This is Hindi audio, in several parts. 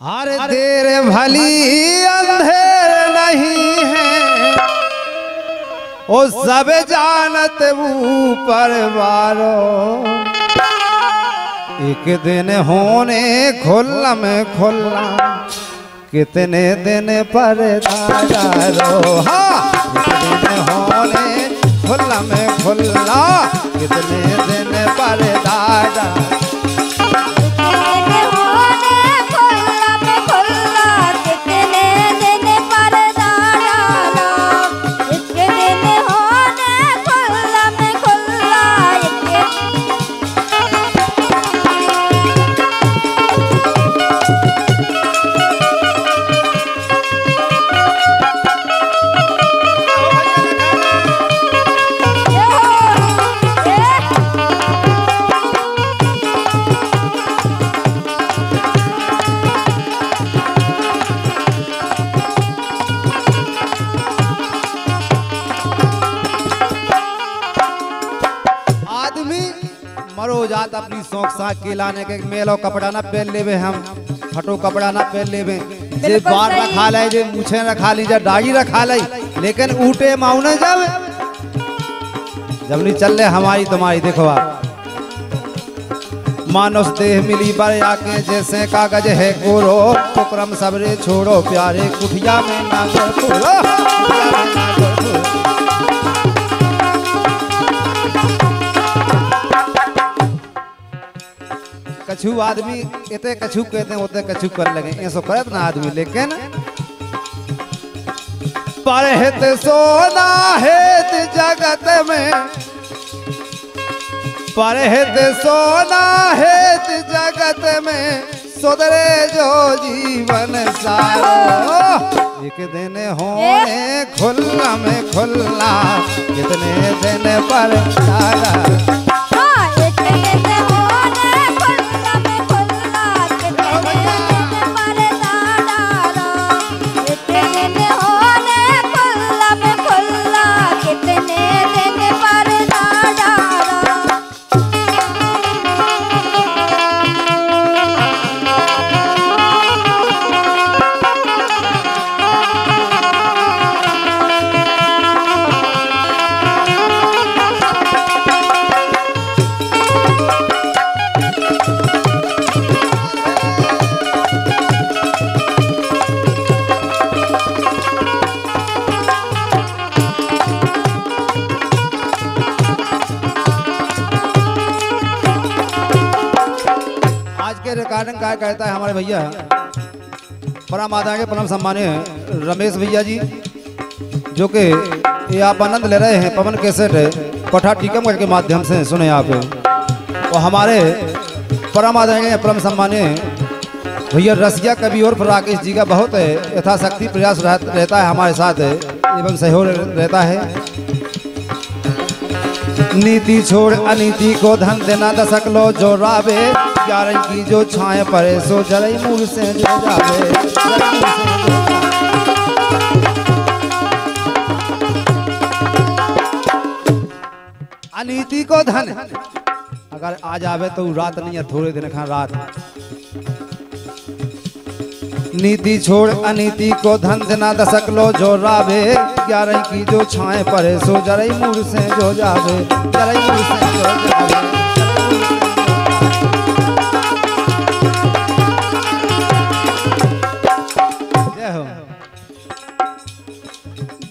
अरे देर भली अंधेर नहीं है। ओ सब जानत ऊपर वारो एक दिन होने खुल्ला में खुल्ला कितने दिन पर दारो हाँ एक दिन होने खुल्ला में खुल्ला कितने दिन पर दादा जात अपनी शौक साथ के लाने के मेलो कपड़ा ना पहन लेवे हम फटो कपड़ा ना पहन लेवे। जे बार रखा ले जे मुछे रखा ली जे दाढ़ी रखा ले लेकिन ऊटे माऊ न जावे। जब नहीं चल ले हमारी तुम्हारी देखो आप। मानस देह मिली पर आके जैसे कागज़ है कोरो तो क्रम सबरे छोड़ो प्यारे कुठिया में ना छोड़ो। कछु आदमी इतने कछु कहते हैं उतने कछु कर लगे। ऐसो करत ना आदमी, लेकिन परहित सोना हेत जगत में। परहित सोना हेत जगत में, सुधरे जो जीवन सारो। एक दिन होने खुल्ला में खुल्ला, कितने दिन पर दादा आज के क्या कहता है हमारे भैया। परम आदा के परम सम्मान्य रमेश भैया जी, जो कि ये आप आनंद ले रहे हैं पवन कैसेट कोठा टीकमगढ़ के माध्यम से सुने आप। और हमारे परम आदा के परम सम्मान्य भैया रसिया कवि और राकेश जी का बहुत यथाशक्ति प्रयास रहता है हमारे साथ, एवं सहयोग रहता है। नीति छोड़ अनीति को धन देना दशक लो जो रावे ग्यारह की जो छाए पड़े, सो जरई मूल से जो जावे। अनीति को धन, अगर आ जावे तो रात नहीं है, थोड़े दिन खा रात। नीति छोड़ अनीति को धन देना दशक लो जो रावे ग्यारह की जो छाए पड़े, सो जरई मूर से जो जावे, जरई मूर से जो जावे।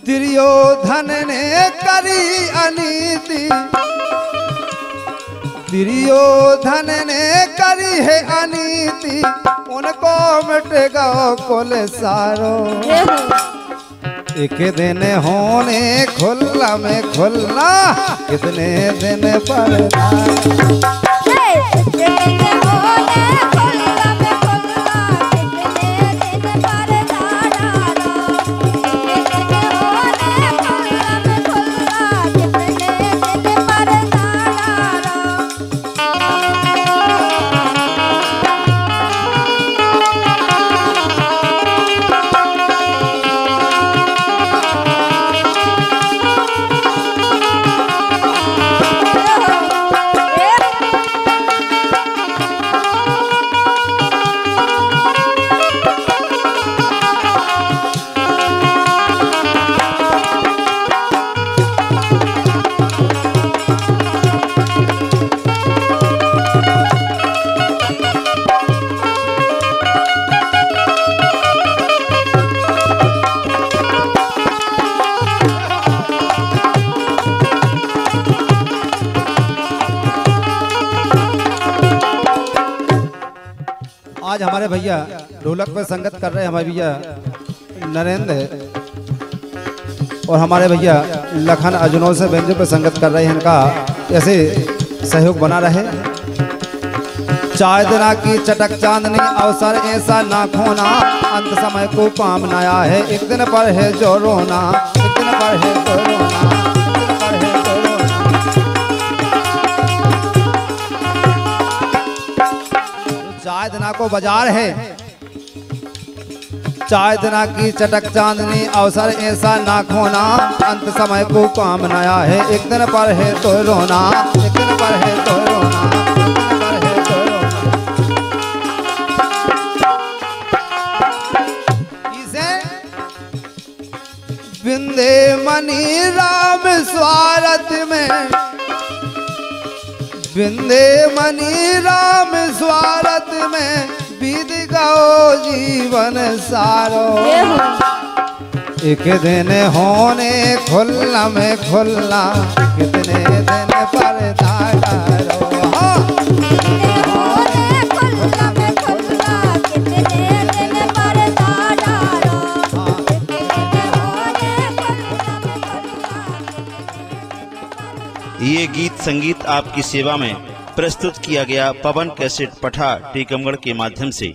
दुर्योधन ने करी अनीति। दुर्योधन ने करी है अनीति। उनको मिटेगा कुल सारो। एक दिन होने खुल्ला में खुल्ला कितने दिन पर आज हमारे भैया ढोलक पे संगत कर रहे हैं हमारे भैया नरेंद्र और हमारे भैया लखन अजनों से बेंजो पे संगत कर रहे हैं इनका ऐसे सहयोग बना रहे। चार दिना की चटक चांदनी अवसर ऐसा ना खोना, अंत समय को काम नया है। एक दिन पर है जो रोना, एक दिन पर है जो रोना। चार को बाज़ार है। चाय दिना की चटक चांदनी, अवसर ऐसा ना खोना। अंत समय को काम नया है। एक दिन पर है तो रोना। एक दिन पर है तो रोना। तो बिंदे मनी राम स्वारथ में बिंदे मनी राम स्वारत में बीत गो जीवन सारो। एक दिन होने खुल्ला में खुल्ला कितने दिन पर दारो संगीत आपकी सेवा में प्रस्तुत किया गया पवन कैसेट पठा टीकमगढ़ के माध्यम से।